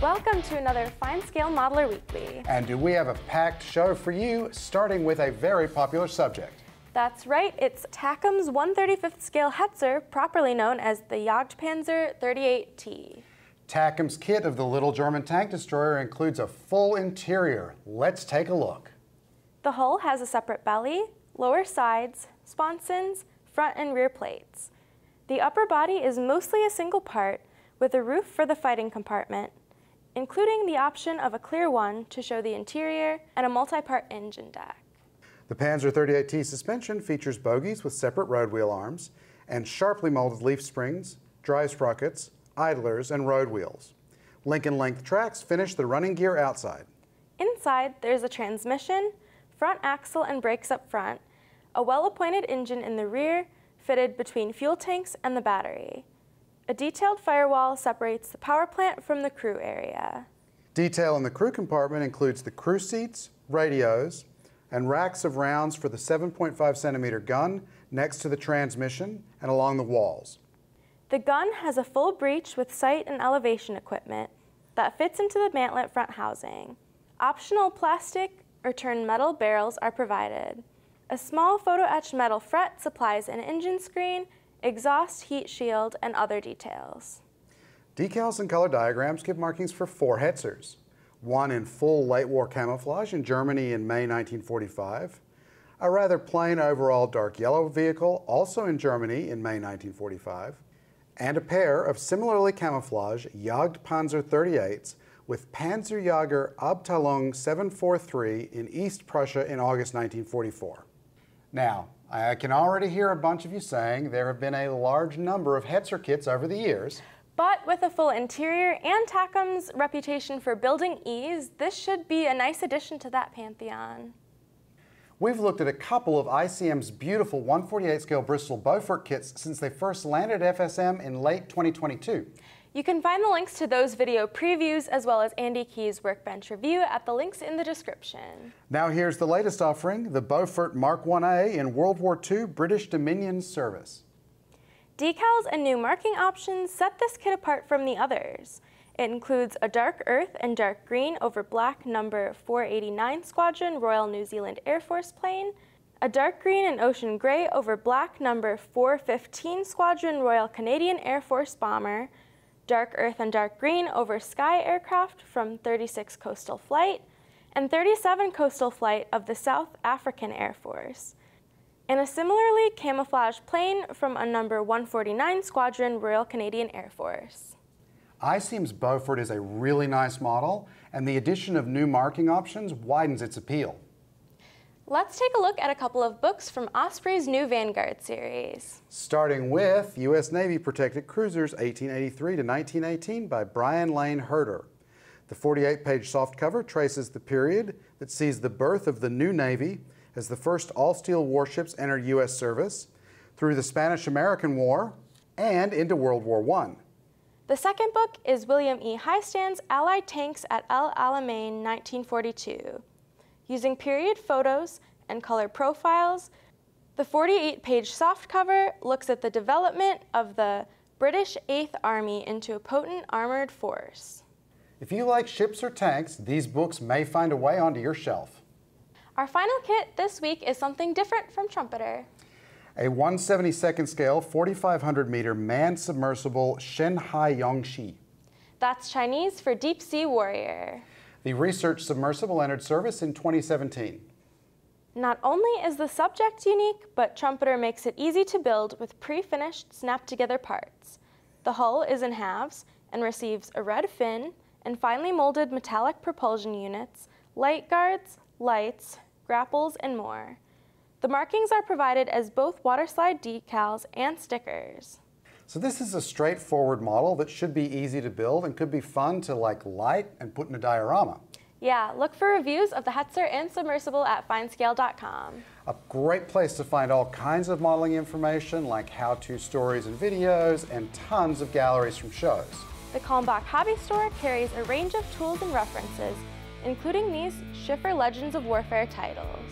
Welcome to another Fine Scale Modeler Weekly. And do we have a packed show for you, starting with a very popular subject? That's right, it's Takom's 135th scale Hetzer, properly known as the Jagdpanzer 38T. Takom's kit of the little German tank destroyer includes a full interior. Let's take a look. The hull has a separate belly, lower sides, sponsons, front and rear plates. The upper body is mostly a single part, with a roof for the fighting compartment, including the option of a clear one to show the interior and a multi-part engine deck. The Panzer 38T suspension features bogies with separate road wheel arms and sharply molded leaf springs, drive sprockets, idlers, and road wheels. link and length tracks finish the running gear outside. Inside, there's a transmission, front axle and brakes up front, a well-appointed engine in the rear, fitted between fuel tanks and the battery. A detailed firewall separates the power plant from the crew area. Detail in the crew compartment includes the crew seats, radios, and racks of rounds for the 7.5 centimeter gun next to the transmission and along the walls. The gun has a full breech with sight and elevation equipment that fits into the mantlet front housing. Optional plastic or turned metal barrels are provided. A small photo-etched metal fret supplies an engine screen exhaust heat shield, and other details. Decals and color diagrams give markings for four Hetzers. One in full late war camouflage in Germany in May 1945, a rather plain overall dark yellow vehicle also in Germany in May 1945, and a pair of similarly camouflaged Jagdpanzer 38s with Panzerjäger Abteilung 743 in East Prussia in August 1944. Now, I can already hear a bunch of you saying there have been a large number of Hetzer kits over the years. But with a full interior and Takom's reputation for building ease, this should be a nice addition to that pantheon. We've looked at a couple of ICM's beautiful 148 scale Bristol Beaufort kits since they first landed at FSM in late 2022. You can find the links to those video previews as well as Andy Key's workbench review at the links in the description. Now here's the latest offering, the Beaufort Mark 1A in World War II British Dominion service. Decals and new marking options set this kit apart from the others. It includes a dark earth and dark green over black number 489 Squadron Royal New Zealand Air Force plane, a dark green and ocean gray over black number 415 Squadron Royal Canadian Air Force bomber, dark earth and dark green over sky aircraft from 36 Coastal Flight, and 37 Coastal Flight of the South African Air Force, and a similarly camouflaged plane from a number 149 Squadron Royal Canadian Air Force. ICM's Beaufort is a really nice model, and the addition of new marking options widens its appeal. Let's take a look at a couple of books from Osprey's new Vanguard series. Starting with U.S. Navy Protected Cruisers 1883 to 1918 by Brian Lane Herder. The 48-page softcover traces the period that sees the birth of the new Navy as the first all-steel warships enter U.S. service, through the Spanish-American War, and into World War I. The second book is William E. Hiestand's Allied Tanks at El Alamein 1942. Using period photos and color profiles, the 48-page softcover looks at the development of the British 8th Army into a potent armored force. If you like ships or tanks, these books may find a way onto your shelf. Our final kit this week is something different from Trumpeter. A 172nd scale, 4,500 meter manned submersible Shenhai Yongshi. That's Chinese for deep sea warrior. The research submersible entered service in 2017. Not only is the subject unique, but Trumpeter makes it easy to build with pre-finished snap-together parts. The hull is in halves and receives a red fin and finely molded metallic propulsion units, light guards, lights, grapples, and more. The markings are provided as both waterslide decals and stickers. So this is a straightforward model that should be easy to build and could be fun to like light and put in a diorama. Yeah, look for reviews of the Hetzer and Submersible at finescale.com. A great place to find all kinds of modeling information like how-to stories and videos and tons of galleries from shows. The Kalmbach Hobby Store carries a range of tools and references, including these Schiffer Legends of Warfare titles.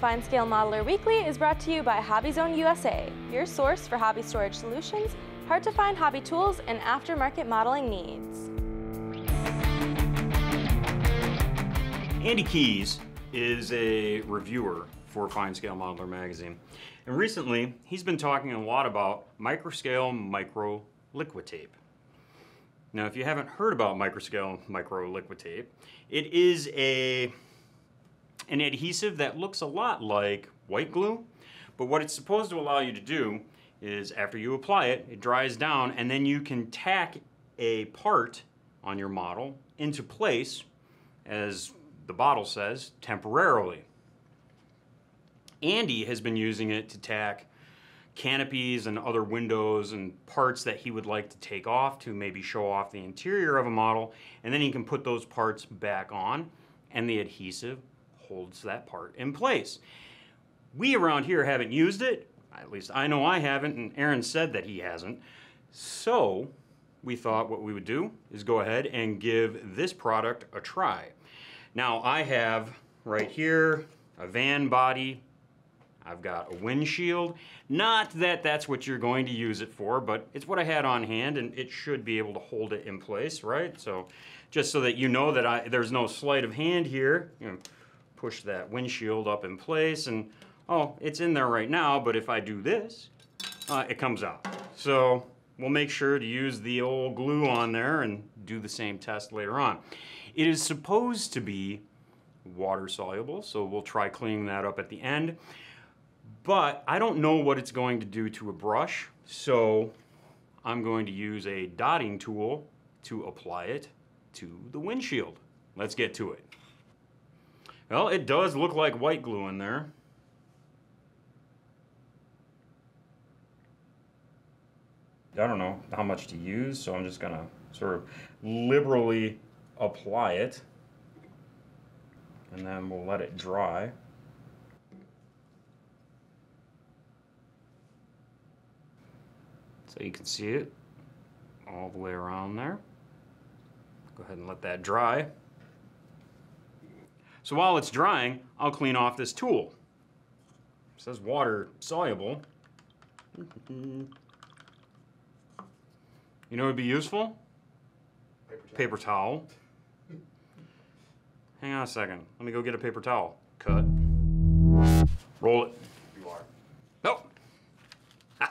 Fine Scale Modeler Weekly is brought to you by HobbyZone USA, your source for hobby storage solutions, hard to find hobby tools, and aftermarket modeling needs. Andy Keys is a reviewer for Fine Scale Modeler magazine. And recently, he's been talking a lot about microscale micro liquid tape. Now, if you haven't heard about microscale Micro Liquitape, it is a an adhesive that looks a lot like white glue, but what it's supposed to allow you to do is after you apply it, it dries down and then you can tack a part on your model into place as the bottle says, temporarily. Andy has been using it to tack canopies and other windows and parts that he would like to take off to maybe show off the interior of a model and then he can put those parts back on and the adhesive holds that part in place. We around here haven't used it, at least I know I haven't and Aaron said that he hasn't. So we thought what we would do is go ahead and give this product a try. Now I have right here a van body. I've got a windshield. Not that that's what you're going to use it for, but it's what I had on hand and it should be able to hold it in place, right? So just so that you know that I, there's no sleight of hand here, you know, push that windshield up in place and oh, it's in there right now, but if I do this, uh, it comes out. So we'll make sure to use the old glue on there and do the same test later on. It is supposed to be water soluble, so we'll try cleaning that up at the end. But I don't know what it's going to do to a brush, so I'm going to use a dotting tool to apply it to the windshield. Let's get to it. Well, it does look like white glue in there. I don't know how much to use, so I'm just gonna sort of liberally apply it and then we'll let it dry. So you can see it all the way around there. Go ahead and let that dry. So while it's drying, I'll clean off this tool. It says water soluble. you know what would be useful? Paper towel. Paper towel. Hang on a second. Let me go get a paper towel. Cut. Roll it. You are. Nope.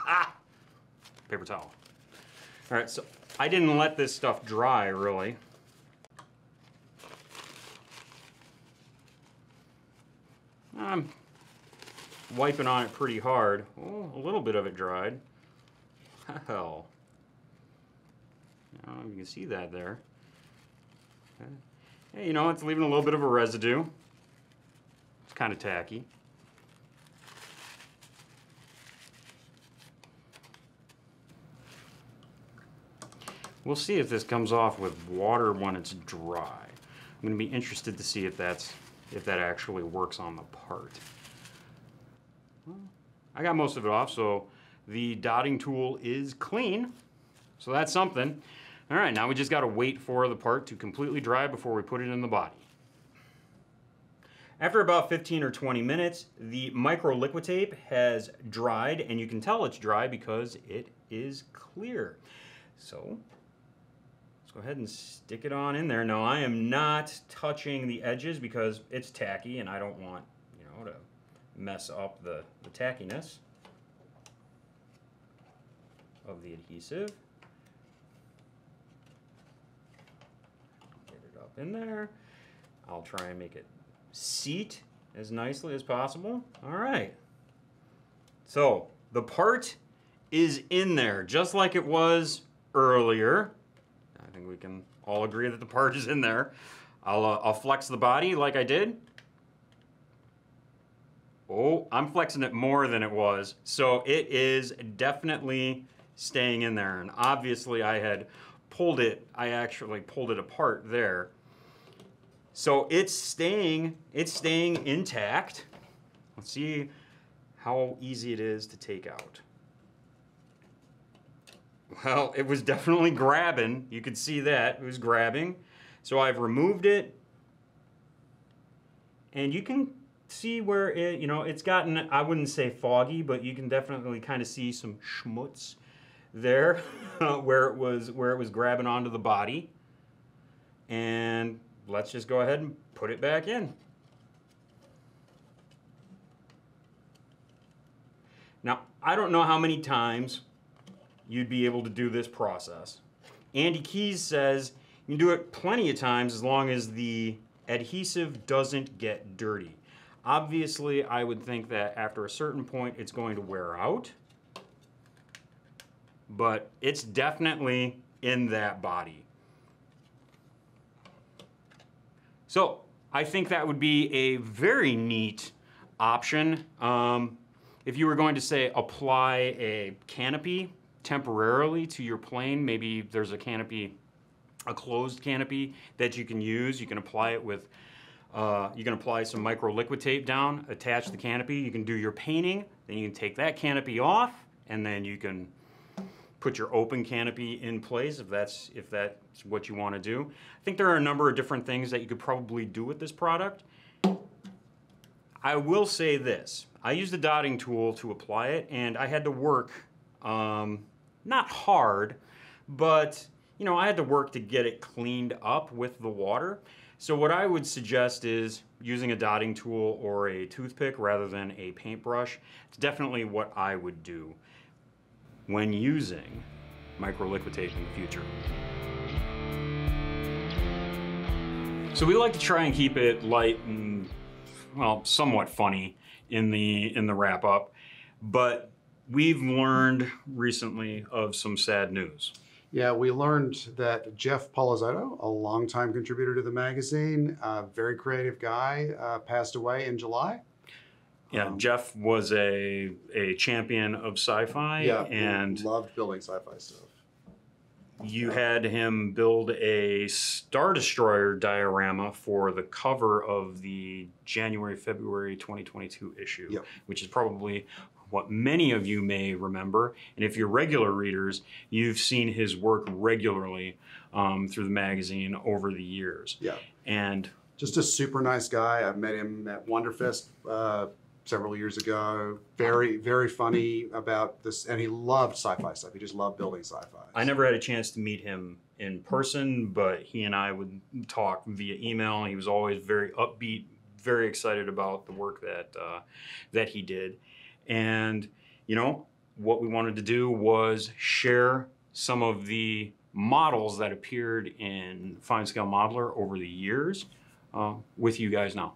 paper towel. All right, so I didn't let this stuff dry really. I'm wiping on it pretty hard. Oh, a little bit of it dried. Hell. Now you can see that there. Okay. Hey, you know, it's leaving a little bit of a residue. It's kind of tacky. We'll see if this comes off with water when it's dry. I'm going to be interested to see if that's if that actually works on the part. I got most of it off, so the dotting tool is clean. So that's something. All right, now we just gotta wait for the part to completely dry before we put it in the body. After about 15 or 20 minutes, the Micro Liquitape has dried and you can tell it's dry because it is clear. So let's go ahead and stick it on in there. Now I am not touching the edges because it's tacky and I don't want, you know, to mess up the, the tackiness of the adhesive. Get it up in there. I'll try and make it seat as nicely as possible. All right. So the part is in there just like it was earlier. I think we can all agree that the part is in there. I'll, uh, I'll flex the body like I did. Oh, I'm flexing it more than it was. So it is definitely staying in there. And obviously I had pulled it, I actually pulled it apart there. So it's staying, it's staying intact. Let's see how easy it is to take out. Well, it was definitely grabbing. You could see that, it was grabbing. So I've removed it. And you can see where it, you know, it's gotten, I wouldn't say foggy, but you can definitely kind of see some schmutz there where it was where it was grabbing onto the body. And let's just go ahead and put it back in. Now, I don't know how many times you'd be able to do this process. Andy Keys says you can do it plenty of times as long as the adhesive doesn't get dirty. Obviously, I would think that after a certain point it's going to wear out, but it's definitely in that body. So I think that would be a very neat option. Um, if you were going to say apply a canopy temporarily to your plane, maybe there's a canopy, a closed canopy that you can use. You can apply it with, uh, you can apply some Micro Liquitape down, attach the canopy. You can do your painting, then you can take that canopy off, and then you can put your open canopy in place if that's if that's what you want to do. I think there are a number of different things that you could probably do with this product. I will say this. I used the dotting tool to apply it and I had to work um, not hard, but you know, I had to work to get it cleaned up with the water. So what I would suggest is using a dotting tool or a toothpick rather than a paintbrush. It's definitely what I would do when using Micro Liquitape in the future. So we like to try and keep it light and well, somewhat funny in the in the wrap up, but we've learned recently of some sad news. Yeah, we learned that Jeff Pollizzotto, a longtime contributor to the magazine, a very creative guy, uh, passed away in July. Yeah, Um, Jeff was a a champion of sci-fi, Yeah, and loved building sci-fi stuff. you had him build a Star Destroyer diorama for the cover of the January February 2022 issue, Yep. which is probably what many of you may remember. And if you're regular readers, you've seen his work regularly um, through the magazine over the years. Yeah, And just a super nice guy. I met him at Wonderfest uh, several years ago. Very, very funny about this, and he loved sci-fi stuff. He just loved building sci-fi. I never had a chance to meet him in person, but he and I would talk via email. He was always very upbeat, very excited about the work that uh, that he did, and you know what we wanted to do was share some of the models that appeared in Fine Scale Modeler over the years uh, with you guys now.